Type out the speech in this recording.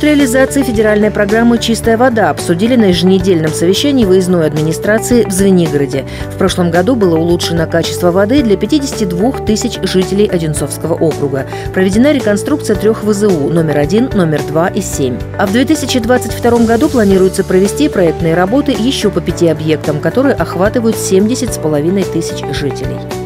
Ход реализации федеральной программы «Чистая вода» обсудили на еженедельном совещании выездной администрации в Звенигороде. В прошлом году было улучшено качество воды для 52 тысяч жителей Одинцовского округа. Проведена реконструкция трех ВЗУ – номер один, номер два и семь. А в 2022 году планируется провести проектные работы еще по пяти объектам, которые охватывают 70 с половиной тысяч жителей.